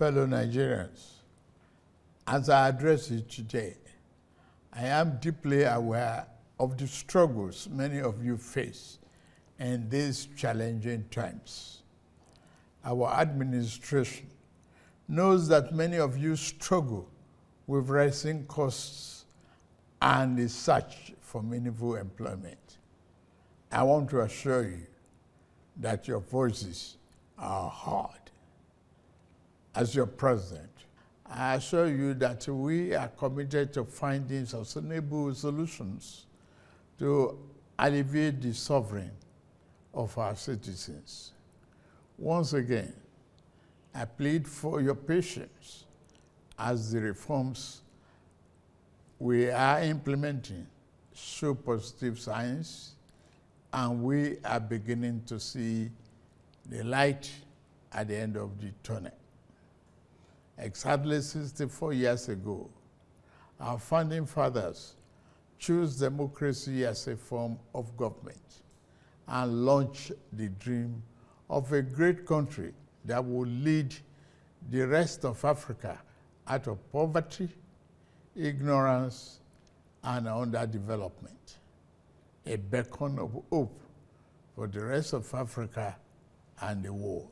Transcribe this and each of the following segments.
fellow Nigerians, as I address you today, I am deeply aware of the struggles many of you face in these challenging times. Our administration knows that many of you struggle with rising costs and the search for meaningful employment. I want to assure you that your voices are heard. As your president, I assure you that we are committed to finding sustainable solutions to alleviate the suffering of our citizens. Once again, I plead for your patience as the reforms we are implementing show positive signs and we are beginning to see the light at the end of the tunnel. Exactly 64 years ago, our founding fathers chose democracy as a form of government and launched the dream of a great country that will lead the rest of Africa out of poverty, ignorance, and underdevelopment. A beacon of hope for the rest of Africa and the world.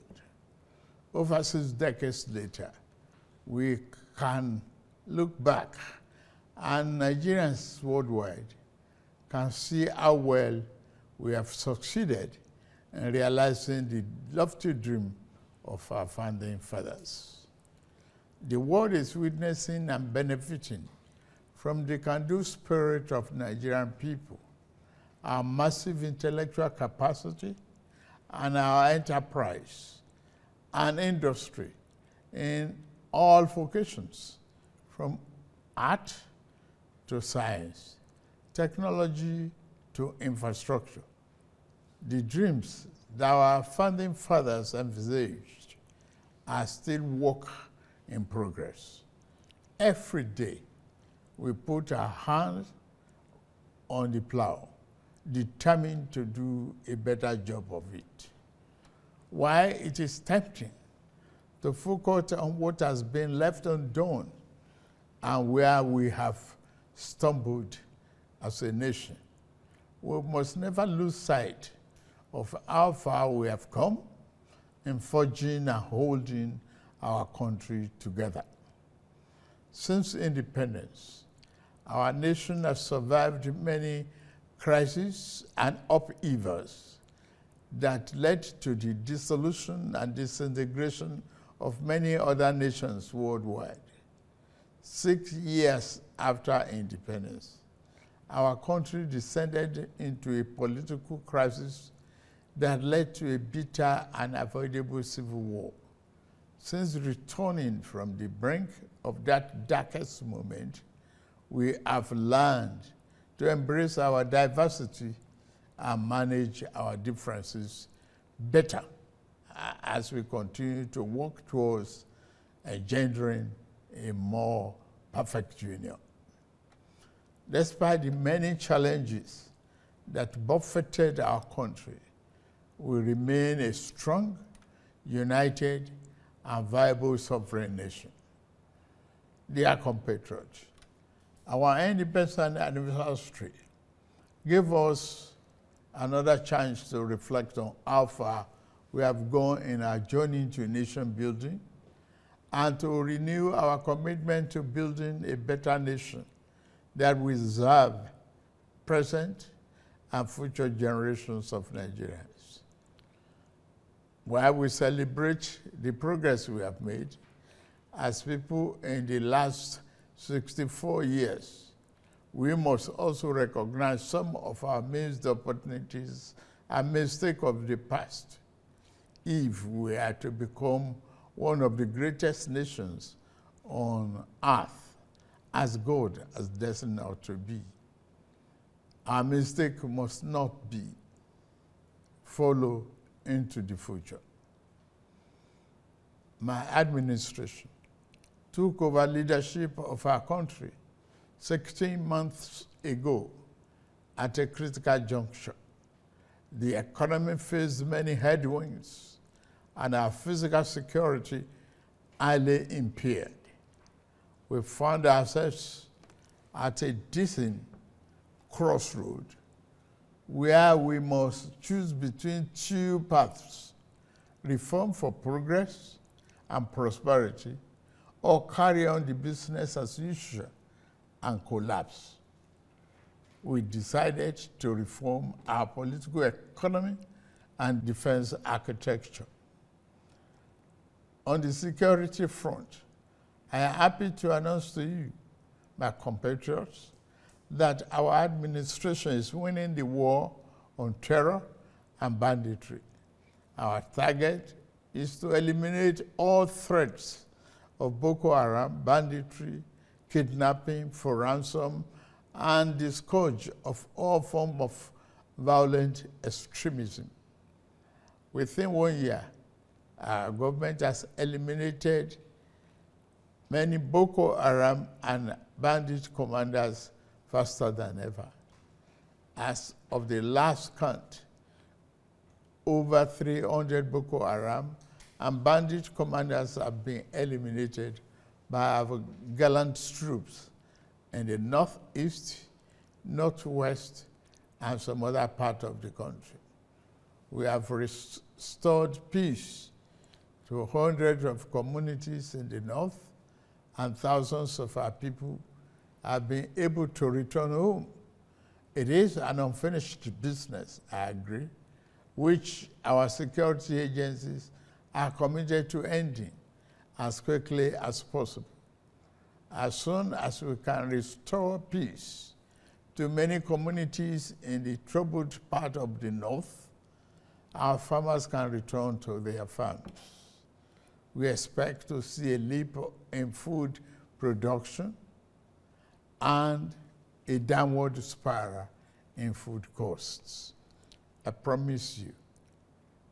Over six decades later, we can look back and Nigerians worldwide can see how well we have succeeded in realizing the lofty dream of our founding fathers. The world is witnessing and benefiting from the can-do spirit of Nigerian people, our massive intellectual capacity, and our enterprise and industry in all vocations, from art to science, technology to infrastructure. The dreams that our founding fathers envisaged are still work in progress. Every day, we put our hands on the plow, determined to do a better job of it. Why it is tempting to focus on what has been left undone and where we have stumbled as a nation. We must never lose sight of how far we have come in forging and holding our country together. Since independence, our nation has survived many crises and upheavals that led to the dissolution and disintegration of many other nations worldwide. Six years after independence, our country descended into a political crisis that led to a bitter and avoidable civil war. Since returning from the brink of that darkest moment, we have learned to embrace our diversity and manage our differences better as we continue to work towards engendering a more perfect union. Despite the many challenges that buffeted our country, we remain a strong, united, and viable sovereign nation. Dear compatriots, our independence anniversary gave us another chance to reflect on how far we have gone in our journey to nation building and to renew our commitment to building a better nation that will serve present and future generations of Nigerians. While we celebrate the progress we have made, as people in the last 64 years, we must also recognize some of our missed opportunities and mistakes of the past if we are to become one of the greatest nations on earth as God has destined us to be. Our mistake must not be follow into the future. My administration took over leadership of our country 16 months ago at a critical juncture. The economy faced many headwinds and our physical security highly impaired. We found ourselves at a decent crossroad where we must choose between two paths reform for progress and prosperity, or carry on the business as usual and collapse. We decided to reform our political economy and defense architecture. On the security front, I am happy to announce to you, my compatriots, that our administration is winning the war on terror and banditry. Our target is to eliminate all threats of Boko Haram, banditry, kidnapping for ransom, and the scourge of all forms of violent extremism. Within one year, our government has eliminated many Boko Haram and bandit commanders faster than ever. As of the last count, over 300 Boko Haram and bandit commanders have been eliminated by our gallant troops in the northeast, northwest, and some other part of the country. We have restored peace to hundreds of communities in the north, and thousands of our people have been able to return home. It is an unfinished business, I agree, which our security agencies are committed to ending as quickly as possible. As soon as we can restore peace to many communities in the troubled part of the north, our farmers can return to their farms. We expect to see a leap in food production and a downward spiral in food costs. I promise you,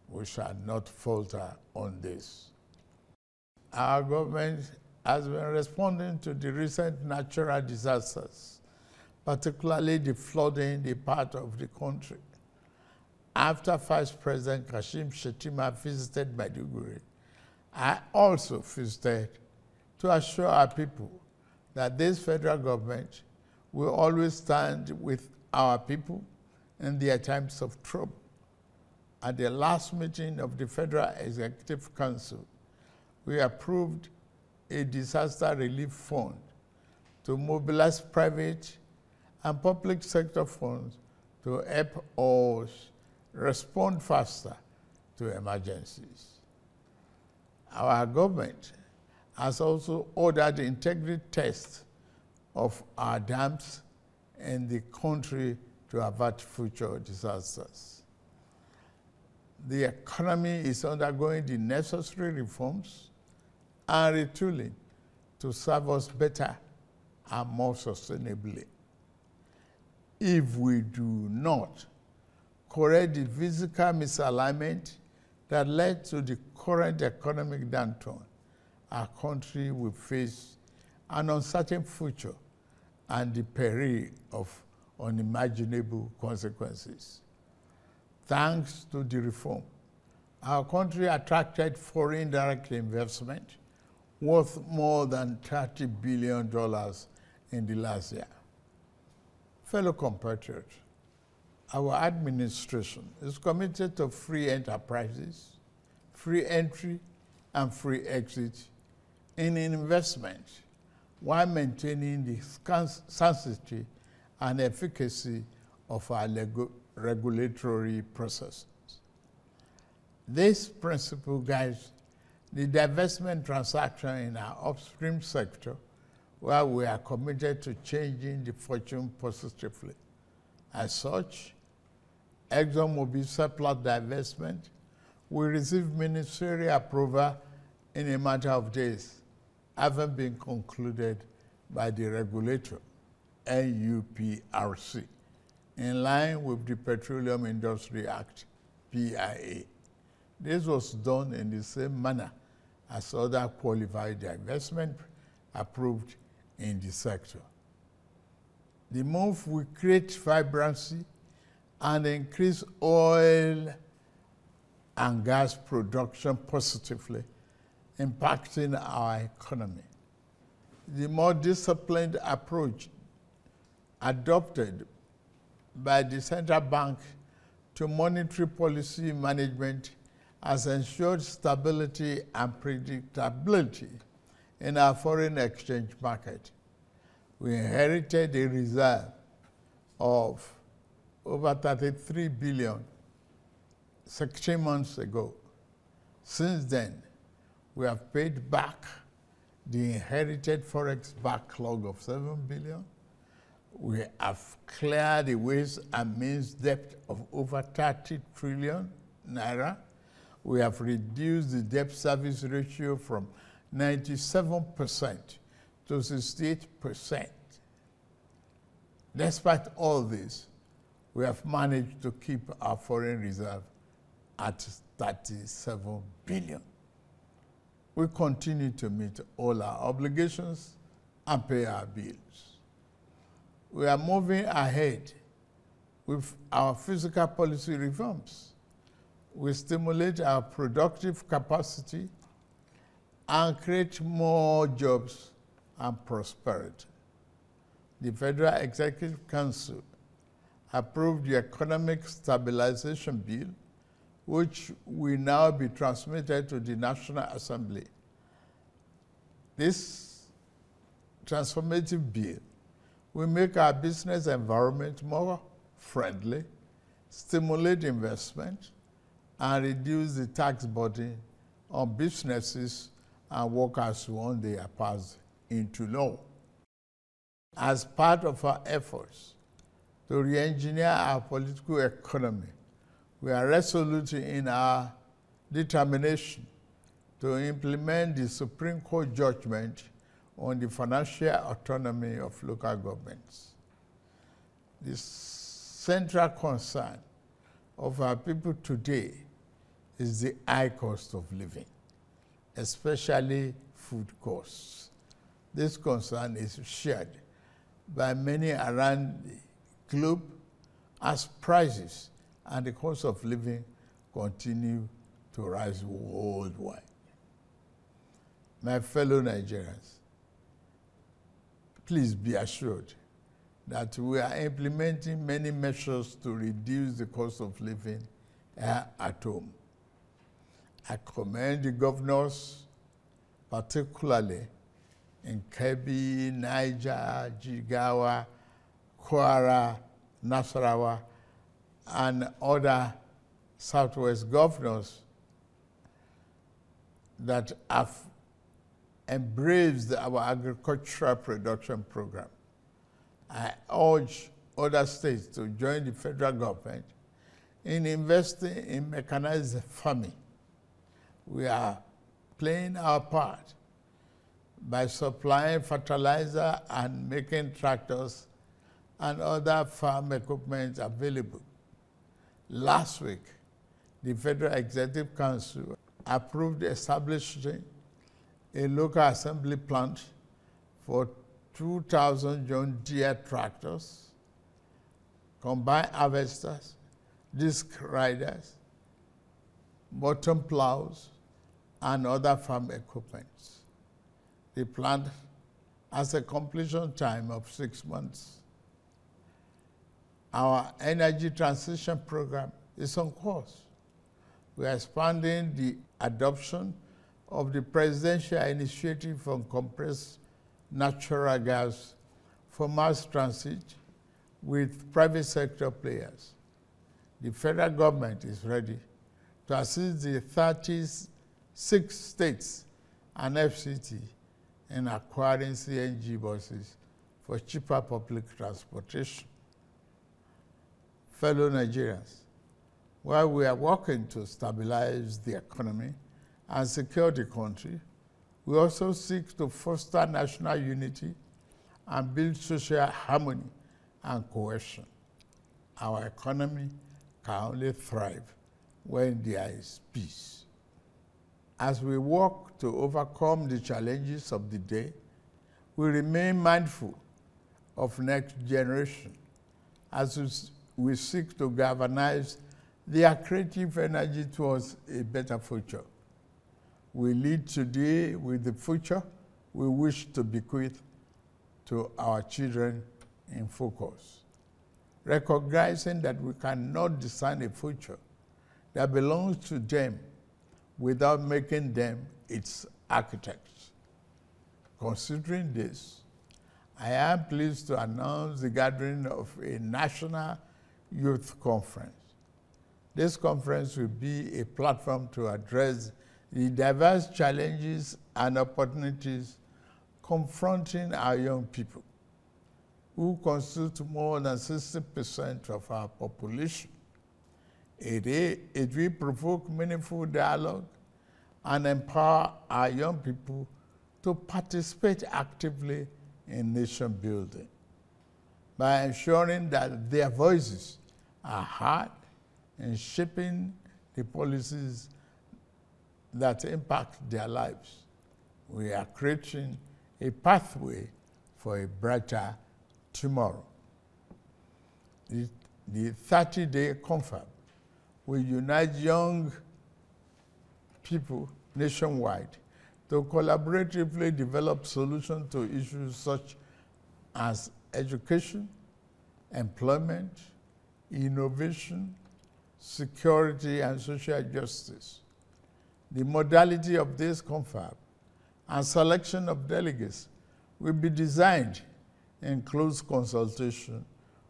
we shall not falter on this. Our government has been responding to the recent natural disasters, particularly the flooding in the part of the country. After Vice President Kashim Shettima visited Maiduguri, I also visited to assure our people that this federal government will always stand with our people in their times of trouble. At the last meeting of the Federal Executive Council, we approved a disaster relief fund to mobilize private and public sector funds to help us respond faster to emergencies. Our government has also ordered integrity tests of our dams in the country to avert future disasters. The economy is undergoing the necessary reforms and retooling to serve us better and more sustainably. If we do not correct the physical misalignment that led to the current economic downturn, our country will face an uncertain future and the peril of unimaginable consequences. Thanks to the reform, our country attracted foreign direct investment worth more than $30 billion in the last year. Fellow compatriots, our administration is committed to free enterprises, free entry, and free exit in investment while maintaining the sanctity and efficacy of our regulatory processes. This principle guides the divestment transaction in our upstream sector where we are committed to changing the fortune positively. As such, ExxonMobil Seplat divestment will receive ministerial approval in a matter of days, having been concluded by the regulator, NUPRC, in line with the Petroleum Industry Act, PIA. This was done in the same manner as other qualified divestment approved in the sector. The move will create vibrancy and increase oil and gas production positively impacting our economy. The more disciplined approach adopted by the central bank to monetary policy management has ensured stability and predictability in our foreign exchange market. We inherited a reserve of over 33 billion 16 months ago. Since then, we have paid back the inherited forex backlog of 7 billion. We have cleared the ways and means debt of over 30 trillion naira. We have reduced the debt service ratio from 97% to 68%. Despite all this, we have managed to keep our foreign reserve at 37 billion. We continue to meet all our obligations and pay our bills. We are moving ahead with our fiscal policy reforms. We stimulate our productive capacity and create more jobs and prosperity. The Federal Executive Council approved the Economic Stabilization Bill, which will now be transmitted to the National Assembly. This transformative bill will make our business environment more friendly, stimulate investment, and reduce the tax burden on businesses and workers one day are passed into law. As part of our efforts to re-engineer our political economy, we are resolute in our determination to implement the Supreme Court judgment on the financial autonomy of local governments. The central concern of our people today is the high cost of living especially food costs. This concern is shared by many around as prices and the cost of living continue to rise worldwide. My fellow Nigerians, please be assured that we are implementing many measures to reduce the cost of living at home. I commend the governors, particularly in Kebbi, Niger, Jigawa, Kwara, Nasarawa, and other Southwest governors that have embraced our agricultural production program. I urge other states to join the federal government in investing in mechanized farming we are playing our part by supplying fertilizer and making tractors and other farm equipment available. Last week, the Federal Executive Council approved establishing a local assembly plant for 2,000 John Deere tractors, combine harvesters, disc ridgers, bottom plows, and other farm equipment. The plant has a completion time of six months. Our energy transition program is on course. We are expanding the adoption of the presidential initiative on compressed natural gas for mass transit with private sector players. The federal government is ready to assist the 36 states and FCT in acquiring CNG buses for cheaper public transportation. Fellow Nigerians, while we are working to stabilize the economy and secure the country, we also seek to foster national unity and build social harmony and cohesion. Our economy can only thrive when there is peace. As we work to overcome the challenges of the day, we remain mindful of next generation as we seek to galvanize their creative energy towards a better future. we lead today with the future we wish to bequeath to our children in focus. Recognizing that we cannot design a future that belongs to them without making them its architects. Considering this, I am pleased to announce the gathering of a national youth conference. This conference will be a platform to address the diverse challenges and opportunities confronting our young people, who constitute more than 60% of our population. It, it will provoke meaningful dialogue and empower our young people to participate actively in nation building by ensuring that their voices are heard in shaping the policies that impact their lives. We are creating a pathway for a brighter tomorrow. The, the 30-day confab will unite young people nationwide to collaboratively develop solutions to issues such as education, employment, innovation, security, and social justice. The modality of this confab and selection of delegates will be designed in close consultation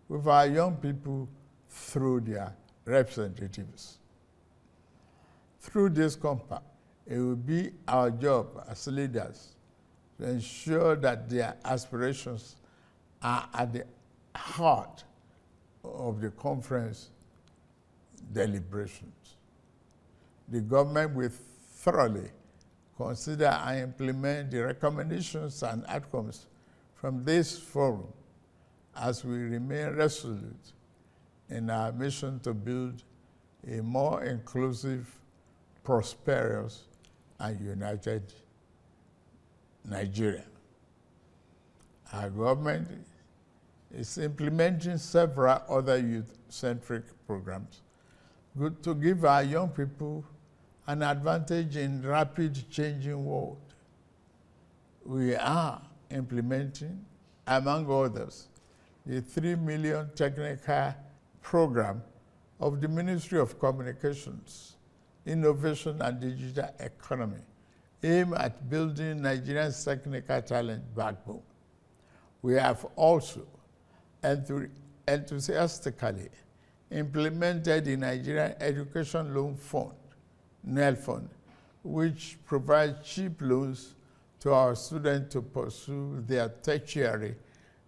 with our young people through their representatives. Through this compact, it will be our job as leaders to ensure that their aspirations are at the heart of the conference deliberations. The government will thoroughly consider and implement the recommendations and outcomes from this forum as we remain resolute in our mission to build a more inclusive, prosperous, and united Nigeria. Our government is implementing several other youth-centric programs good to give our young people an advantage in rapid changing world. We are implementing, among others, the 3 million technical program of the Ministry of Communications, Innovation and Digital Economy, aimed at building Nigeria's technical talent backbone. We have also enthusiastically implemented the Nigerian Education Loan Fund NEL Fund, which provides cheap loans to our students to pursue their tertiary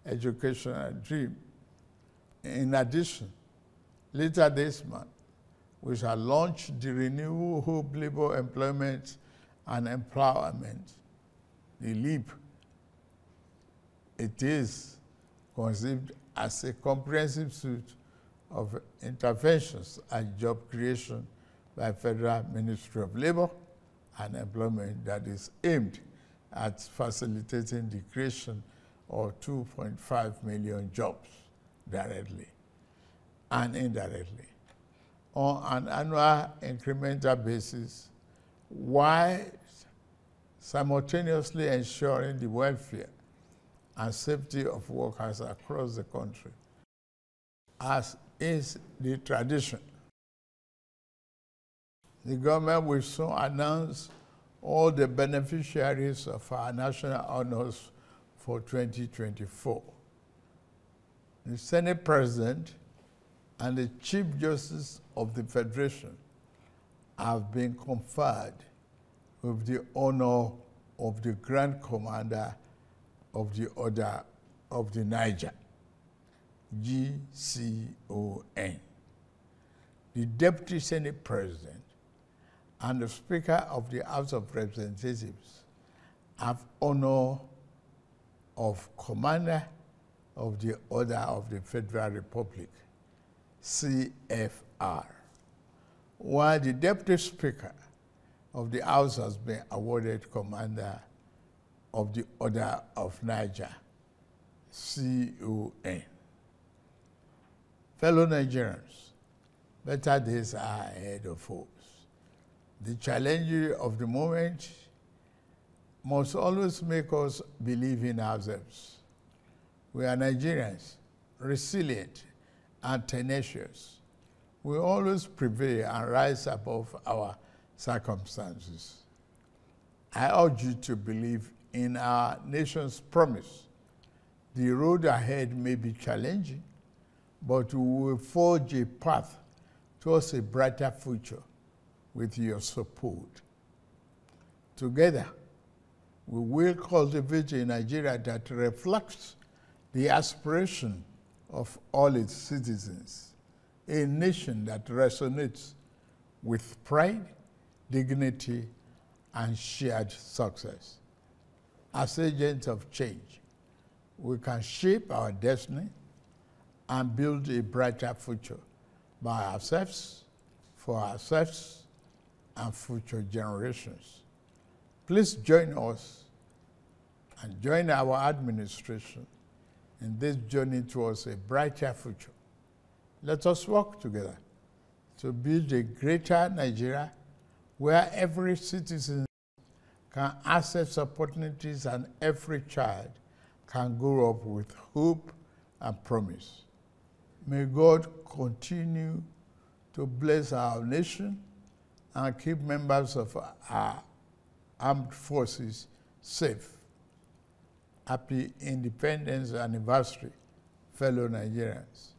educational dream. In addition, later this month, we shall launch the Renewable Hope Labor Employment and Empowerment, the LEAP. It is conceived as a comprehensive suite of interventions and job creation by Federal Ministry of Labor and Employment that is aimed at facilitating the creation of 2.5 million jobs directly and indirectly. On an annual incremental basis while simultaneously ensuring the welfare and safety of workers across the country, as is the tradition the government will soon announce all the beneficiaries of our national honors for 2024. The Senate President and the Chief Justice of the Federation have been conferred with the honor of the Grand Commander of the Order of the Niger, GCON. The Deputy Senate President and the Speaker of the House of Representatives have honor of Commander of the Order of the Federal Republic, CFR, while the Deputy Speaker of the House has been awarded Commander of the Order of Niger, CON. Fellow Nigerians, better days are ahead of us The challenge of the moment must always make us believe in ourselves. We are Nigerians, resilient and tenacious. We always prevail and rise above our circumstances. I urge you to believe in our nation's promise. The road ahead may be challenging, but we will forge a path towards a brighter future with your support. Together, we will cultivate a Nigeria that reflects the aspiration of all its citizens, a nation that resonates with pride, dignity, and shared success. As agents of change, we can shape our destiny and build a brighter future by ourselves, for ourselves, and future generations. Please join us and join our administration in this journey towards a brighter future. Let us work together to build a greater Nigeria where every citizen can access opportunities and every child can grow up with hope and promise. May God continue to bless our nation and keep members of our armed forces safe. Happy Independence Anniversary, fellow Nigerians.